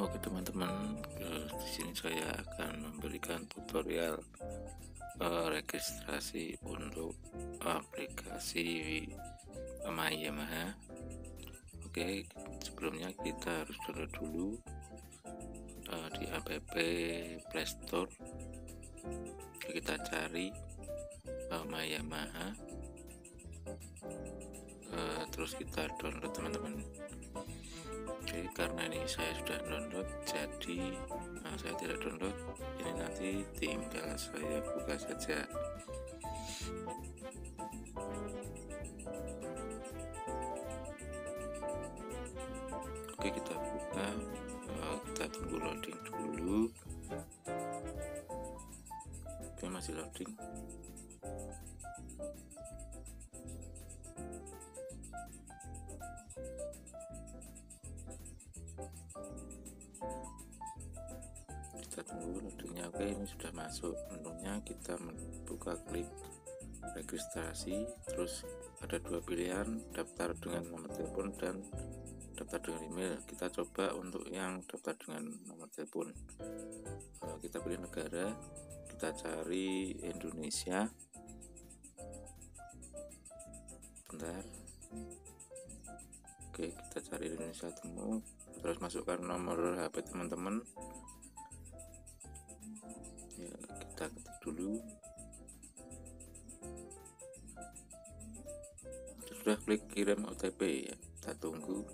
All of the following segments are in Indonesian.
Oke teman-teman, eh, di sini saya akan memberikan tutorial uh, registrasi untuk aplikasi Yamaha. Oke, sebelumnya kita harus download dulu uh, di app Playstore. Kita cari uh, Yamaha. Uh, terus kita download teman-teman Oke karena ini saya sudah download jadi nah, saya tidak download ini nanti tinggal saya buka saja. Oke kita buka oh, kita tunggu loading dulu. Oke masih loading kita tunggu loadingnya oke ini sudah masuk menunya. Kita buka klik registrasi. Terus ada dua pilihan daftar dengan nomor telepon dan daftar dengan email. Kita coba untuk yang daftar dengan nomor telepon. Kita pilih negara. Kita cari Indonesia. Bentar. Oke kita cari Indonesia temu. Terus masukkan nomor HP teman-teman kita ketik dulu. Sudah klik kirim OTP ya. Kita tunggu.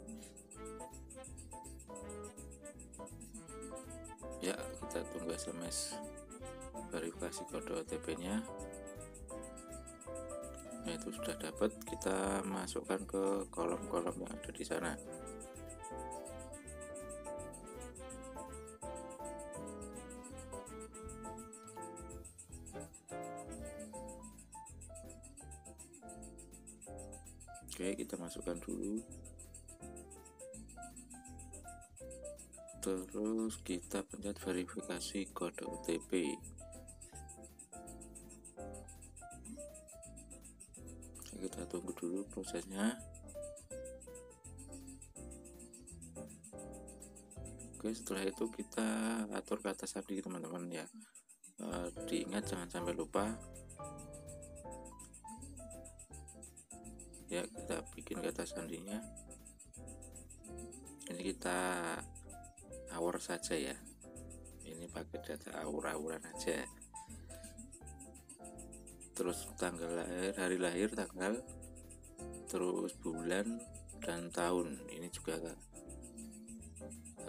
Ya kita tunggu SMS verifikasi kode OTP nya nah itu sudah dapat. Kita masukkan ke kolom-kolom yang ada di sana Oke kita masukkan dulu. Terus kita pencet verifikasi kode OTP kita tunggu dulu prosesnya. Oke setelah itu kita atur ke atas tadi teman-teman ya. E, diingat jangan sampai lupa ya kita bikin kata sandinya ini kita hour saja ya. Ini pakai data aur-auran aja. Terus tanggal lahir hari lahir tanggal terus bulan dan tahun. Ini juga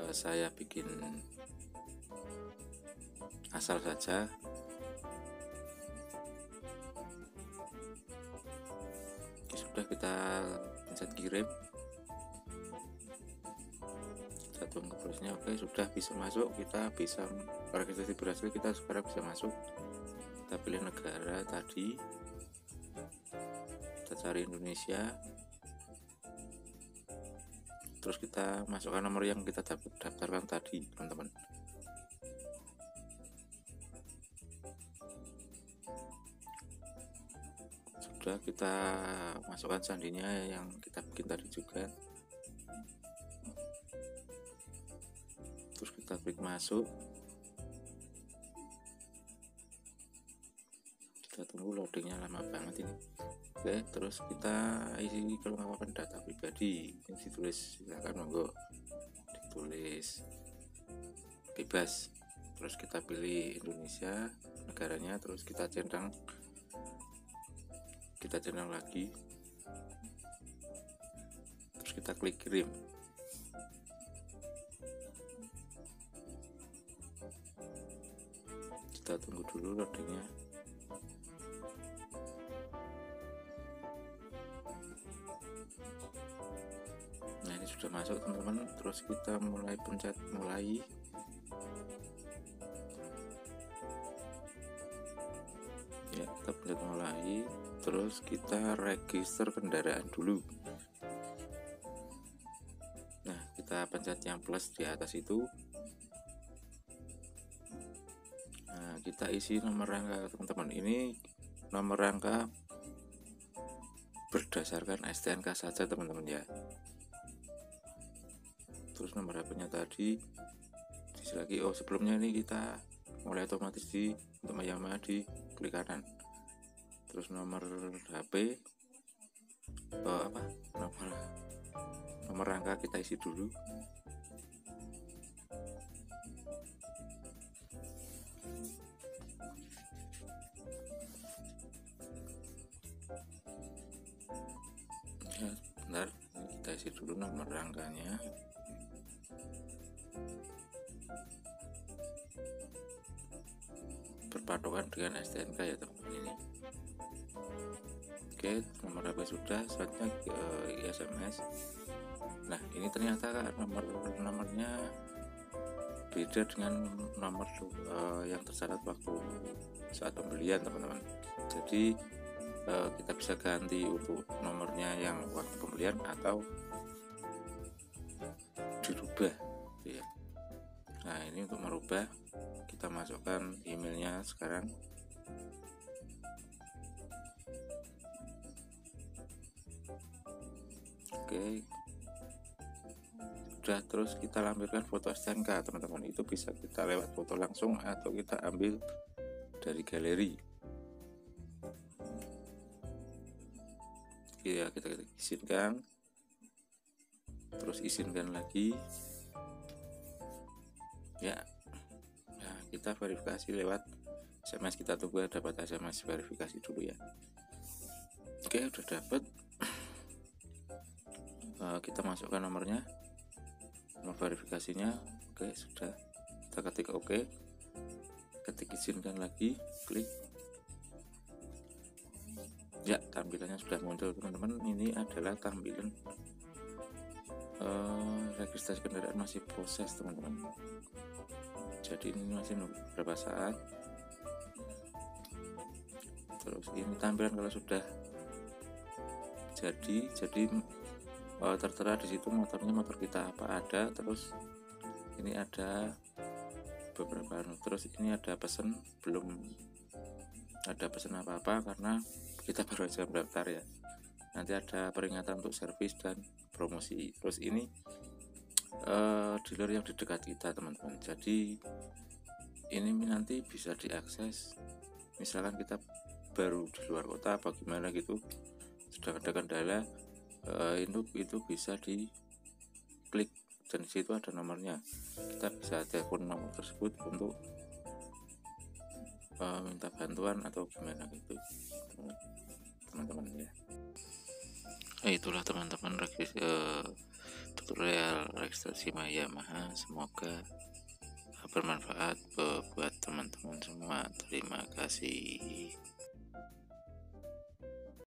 uh, saya bikin asal saja kita pencet kirim kita tunggu prosesnya oke sudah bisa masuk kita bisa registrasi berhasil kita sekarang bisa masuk. Kita pilih negara tadi. Kita cari Indonesia. Terus kita masukkan nomor yang kita daftarkan tadi teman-teman sudah kita masukkan sandinya yang kita bikin tadi juga. Terus kita klik masuk. Kita tunggu loadingnya lama banget ini. Oke terus kita isi kelengkapan data pribadi. Ini ditulis silakan monggo. Ditulis. Bebas. Terus kita pilih Indonesia negaranya terus kita centang kita channel lagi. Terus kita klik kirim. Kita tunggu dulu loadingnya. Nah ini sudah masuk teman-teman. Terus kita mulai pencet mulai kita pencet mulai terus kita register kendaraan dulu. Nah kita pencet yang plus di atas itu. Nah kita isi nomor rangka teman-teman. Ini nomor rangka berdasarkan STNK saja teman-teman ya. Terus nomor HP nya tadi lagi. Oh sebelumnya ini kita mulai otomatis di untuk Yamaha di klik kanan terus nomor HP oh, apa? Nomor nomor rangka kita isi dulu. Ya bentar kita isi dulu nomor rangkanya berpatokan dengan STNK ya teman ini. Oke nomor HP sudah selanjutnya ke SMS nah ini ternyata nomor nomornya beda dengan nomor uh, yang tercatat waktu saat pembelian teman-teman. Jadi uh, kita bisa ganti untuk nomornya yang waktu pembelian atau dirubah ya. Nah ini untuk merubah kita masukkan emailnya sekarang. Oke. Sudah terus kita lampirkan foto STNK teman-teman. Itu bisa kita lewat foto langsung atau kita ambil dari galeri. Ya kita, kita izinkan. Terus izinkan lagi. Ya kita verifikasi lewat SMS kita tunggu dapat SMS verifikasi dulu ya. Oke udah dapat uh, kita masukkan nomornya nomor verifikasinya. Oke sudah. Kita ketik oke. Ketik izinkan lagi klik. Ya tampilannya sudah muncul teman-teman. Ini adalah tampilan uh, registrasi kendaraan masih proses teman-teman jadi ini masih beberapa saat terus ini tampilan kalau sudah jadi jadi uh, tertera di situ motornya motor kita apa ada terus ini ada beberapa anu. terus ini ada pesan belum ada pesan apa-apa karena kita baru saja mendaftar ya nanti ada peringatan untuk servis dan promosi terus ini uh, dealer yang di dekat kita teman-teman. Jadi ini nanti bisa diakses misalkan kita baru di luar kota apa gimana gitu sudah ada kendala uh, itu itu bisa diklik dan di situ ada nomornya. Kita bisa telepon nomor tersebut untuk uh, minta bantuan atau gimana gitu. Teman-teman ya. Nah, itulah teman-teman uh, tutorial registrasi Yamaha semoga bermanfaat buat teman-teman semua. Terima kasih